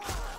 Come on.